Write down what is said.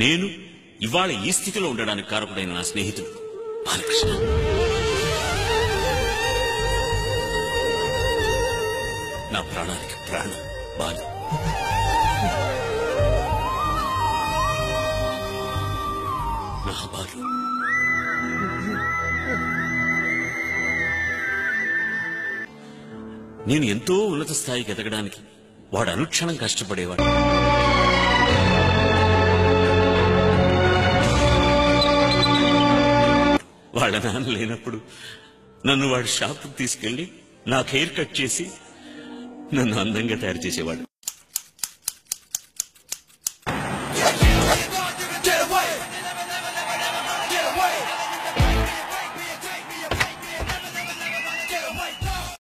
నేను ఇవాళ ఈ స్థితిలో ఉండడానికి కారకుడైన నా స్నేహితుడు బాలకృష్ణ. నా ప్రాణానికి ప్రాణం బాలు. నా బాలు నేను ఎంతో ఉన్నత స్థాయికి ఎదగడానికి వాడు అనుక్షణం కష్టపడేవాడు. వాళ్ళ నాన్న లేనప్పుడు నన్ను వాడు షాప్కి తీసుకెళ్ళి నాకు హెయిర్ కట్ చేసి నన్ను అందంగా తయారు చేసేవాడు.